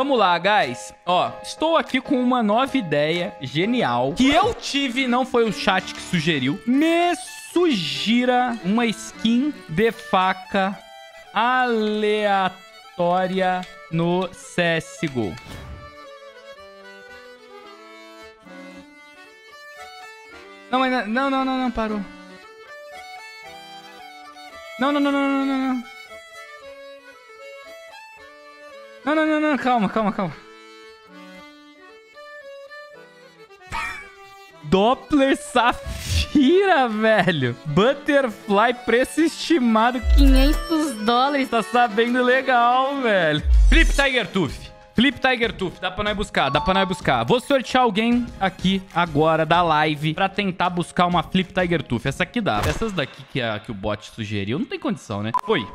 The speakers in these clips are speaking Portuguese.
Vamos lá, guys. Ó, estou aqui com uma nova ideia genial que eu tive, não foi o chat que sugeriu. Me sugira uma skin de faca aleatória no CSGO. Não, não, não, não, não, parou. Não, não, não, não, não, não, não. Não, não, não, calma, calma, calma. Doppler Safira, velho. Butterfly, preço estimado 500 dólares. Tá sabendo legal, velho. Flip Tiger Tooth. Flip Tiger Tooth, dá pra nós buscar, dá pra nós buscar. Vou sortear alguém aqui agora da live pra tentar buscar uma Flip Tiger Tooth. Essa aqui dá. Essas daqui que, a, que o bot sugeriu, não tem condição, né? Foi.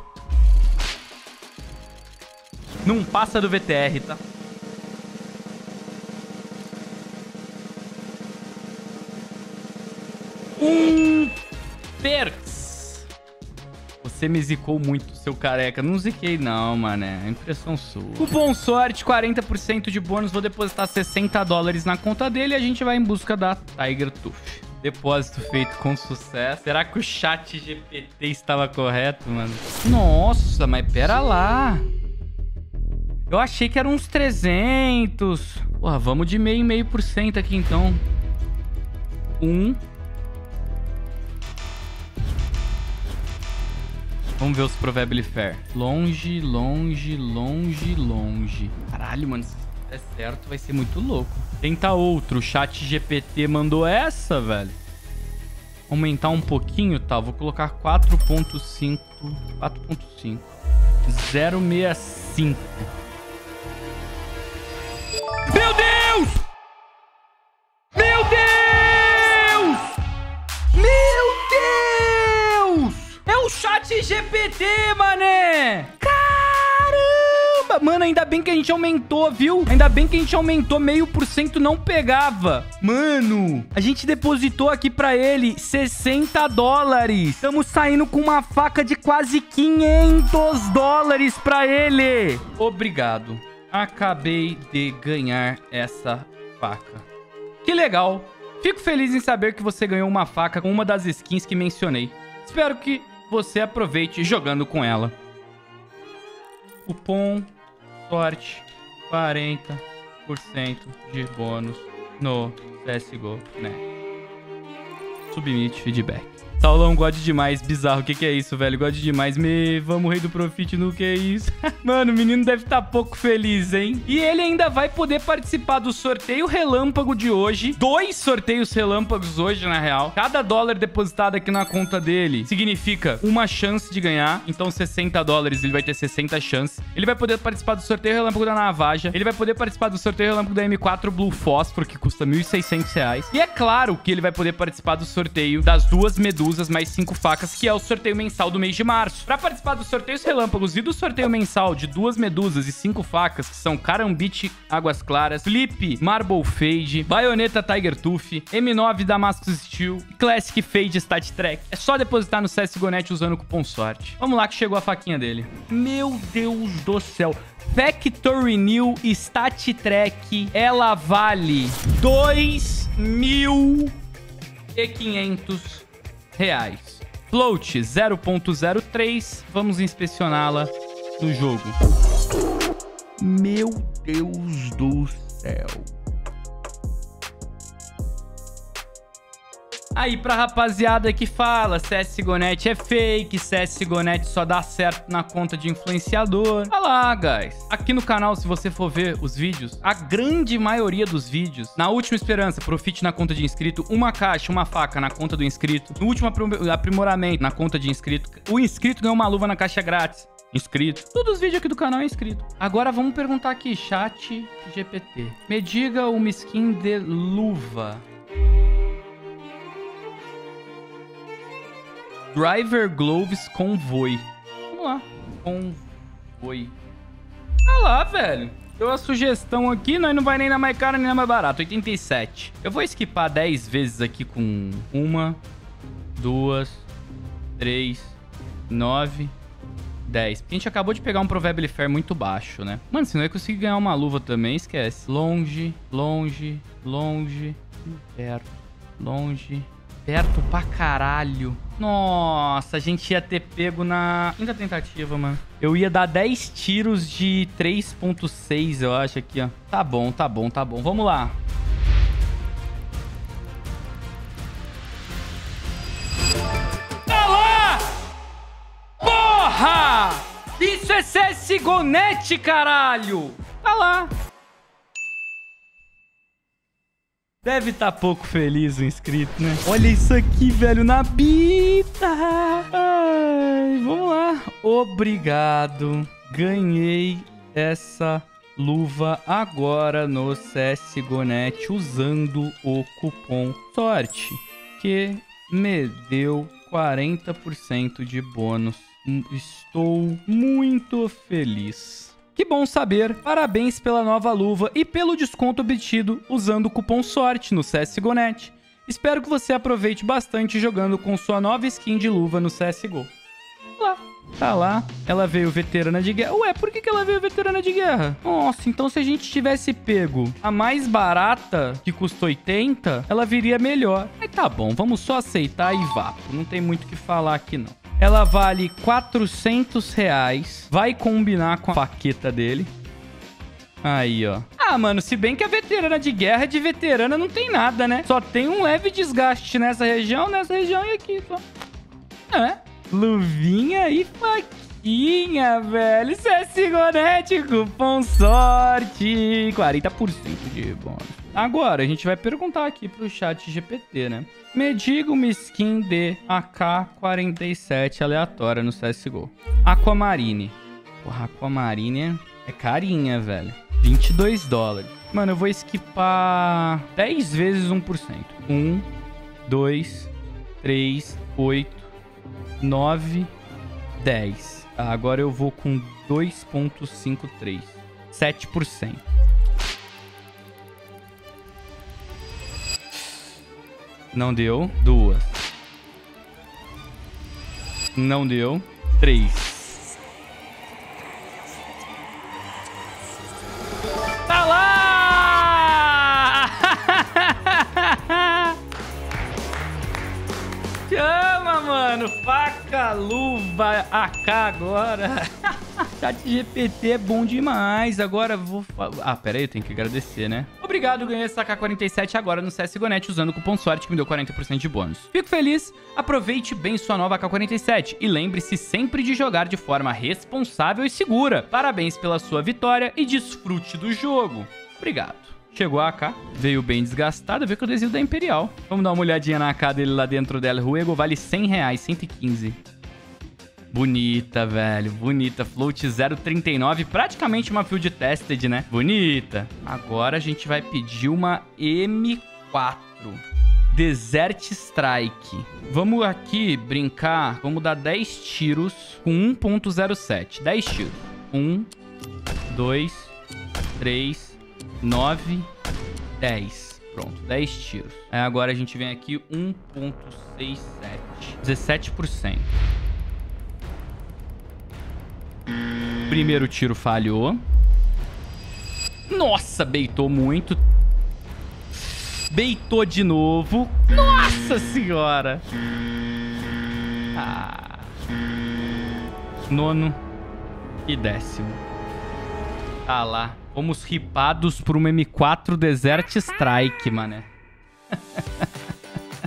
Não passa do VTR, tá? Um Perks. Você me zicou muito, seu careca. Não ziquei não, mané. É impressão sua. Cupom sorte, 40% de bônus. Vou depositar 60 dólares na conta dele e a gente vai em busca da Tiger Tooth. Depósito feito com sucesso. Será que o chat GPT estava correto, mano? Nossa, mas pera lá. Eu achei que eram uns 300. Porra, vamos de meio meio por cento aqui, então. Um. Vamos ver os Probably Fair. Longe, longe, longe, longe. Caralho, mano. Se der certo, vai ser muito louco. Tenta outro. O chat GPT mandou essa, velho. Aumentar um pouquinho, tá? Vou colocar 4.5. 4.5. 065. Deus! Meu Deus! Meu Deus! É o chat GPT, mané! Caramba! Mano, ainda bem que a gente aumentou, viu? Ainda bem que a gente aumentou meio por cento, não pegava. Mano, a gente depositou aqui pra ele 60 dólares. Estamos saindo com uma faca de quase 500 dólares pra ele. Obrigado. Acabei de ganhar essa faca. Que legal! Fico feliz em saber que você ganhou uma faca com uma das skins que mencionei. Espero que você aproveite jogando com ela. Cupom sorte 40% de bônus no CSGO, né? Submit feedback. Saulão, God demais. Bizarro. O que, que é isso, velho? God demais. Me, vamos, rei do Profit, no que é isso? Mano, o menino deve estar tá pouco feliz, hein? E ele ainda vai poder participar do sorteio relâmpago de hoje. Dois sorteios relâmpagos hoje, na real. Cada dólar depositado aqui na conta dele significa uma chance de ganhar. Então, 60 dólares, ele vai ter 60 chances. Ele vai poder participar do sorteio relâmpago da Navaja. Ele vai poder participar do sorteio relâmpago da M4 Blue Fósforo, que custa 1.600 reais. E é claro que ele vai poder participar do sorteio das duas medusas medusas mais 5 facas, que é o sorteio mensal do mês de março. Para participar dos sorteios relâmpagos e do sorteio mensal de duas medusas e 5 facas, que são Carambite Águas Claras, Flip Marble Fade, Bayonetta Tiger Tooth, M9 Damascus Steel e Classic Fade Stat Track, é só depositar no CSGONET usando o cupom SORTE. Vamos lá que chegou a faquinha dele. Meu Deus do céu. Factory New Stat Track, ela vale 2.500 reais. Float 0.03, vamos inspecioná-la no jogo. Meu Deus do céu. Aí pra rapaziada que fala CSGONET é fake, CSGONET só dá certo na conta de influenciador. Olha lá, guys. Aqui no canal, se você for ver os vídeos, a grande maioria dos vídeos, na última esperança, profite na conta de inscrito, uma caixa, uma faca na conta do inscrito, no último aprimoramento na conta de inscrito, o inscrito ganhou uma luva na caixa grátis inscrito. Todos os vídeos aqui do canal é inscrito. Agora vamos perguntar aqui, chat GPT. Me diga uma skin de luva. Driver Gloves Convoy. Vamos lá. Convoy. Ah lá, velho. Deu a sugestão aqui, nós não vai nem na mais cara nem na mais barata. 87. Eu vou esquipar 10 vezes aqui com uma, duas, três, nove, 10. Porque a gente acabou de pegar um Proverbial Fair muito baixo, né? Mano, se não ia conseguir ganhar uma luva também, esquece. Longe, longe, longe, perto, longe, perto pra caralho. Nossa, a gente ia ter pego na quinta tentativa, mano. Eu ia dar 10 tiros de 3.6, eu acho, aqui, ó. Tá bom, tá bom, tá bom. Vamos lá. Tá lá! Porra! Isso é CSGONET, caralho! Tá lá. Deve estar tá pouco feliz o inscrito, né? Olha isso aqui, velho, na bita! Ai, vamos lá. Obrigado. Ganhei essa luva agora no CSGONET usando o cupom SORTE, que me deu 40% de bônus. Estou muito feliz. Que bom saber! Parabéns pela nova luva e pelo desconto obtido usando o cupom SORTE no CSGONET. Espero que você aproveite bastante jogando com sua nova skin de luva no CSGO. Lá, tá lá. Ela veio veterana de guerra. Ué, por que, ela veio veterana de guerra? Nossa, então se a gente tivesse pego a mais barata, que custa 80, ela viria melhor. Mas tá bom, vamos só aceitar e vá. Não tem muito o que falar aqui não. Ela vale 400 reais. Vai combinar com a paqueta dele. Aí, ó. Ah, mano, se bem que a veterana de guerra de veterana não tem nada, né? Só tem um leve desgaste nessa região, nessa região e aqui, só. É. Luvinha e faquinha, velho. Isso é Sigonete, cupom sorte. 40% de bônus. Agora, a gente vai perguntar aqui pro chat GPT, né? Me diga uma skin de AK-47 aleatória no CSGO. Aquamarine. Porra, Aquamarine é carinha, velho. 22 dólares. Mano, eu vou esquipar 10 vezes 1%. 1, 2, 3, 8, 9, 10. Agora eu vou com 2.53. 7%. Não deu. Duas. Não deu. Três. Tá lá! Chama, mano. Faca, luva, AK agora. Chat GPT é bom demais. Agora vou... Ah, pera aí, eu tenho que agradecer, né? Obrigado, ganhei essa K47 agora no CSGONET usando o cupom SORTE que me deu 40% de bônus. Fico feliz, aproveite bem sua nova K47 e lembre-se sempre de jogar de forma responsável e segura. Parabéns pela sua vitória e desfrute do jogo. Obrigado. Chegou a AK, veio bem desgastada, veio com o adesivo da Imperial. Vamos dar uma olhadinha na AK dele lá dentro dela. Ruego vale 100 reais, 115. Bonita, velho. Bonita. Float 039. Praticamente uma field tested, né? Bonita. Agora a gente vai pedir uma M4. Desert Strike. Vamos aqui brincar. Vamos dar 10 tiros com 1.07. 10 tiros. 1, 2, 3, 9, 10. Pronto, 10 tiros. Aí agora a gente vem aqui 1.67. 17%. Primeiro tiro falhou. Nossa, beitou muito. Beitou de novo. Nossa senhora. Ah. Nono e décimo. Tá lá. Fomos ripados por uma M4 Desert Strike, mané.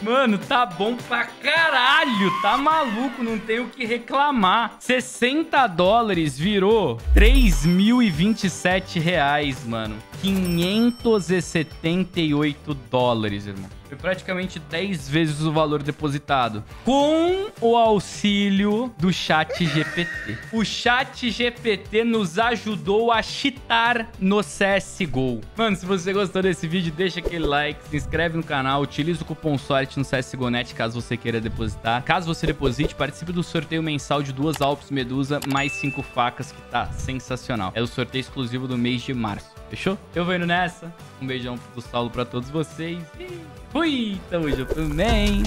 Mano, tá bom pra caralho. Tá maluco, não tem o que reclamar. 60 dólares virou 3.027 reais, mano. 578 dólares, irmão. Foi praticamente 10 vezes o valor depositado. Com o auxílio do chat GPT. O chat GPT nos ajudou a chitar no CSGO. Mano, se você gostou desse vídeo, deixa aquele like, se inscreve no canal, utiliza o cupom SORTE no CSGONET caso você queira depositar. Caso você deposite, participe do sorteio mensal de duas Alpes Medusa mais cinco facas, que tá sensacional. É o sorteio exclusivo do mês de março. Fechou? Eu vou indo nessa. Um beijão do Saulo pra todos vocês. E fui! Tamo junto, man!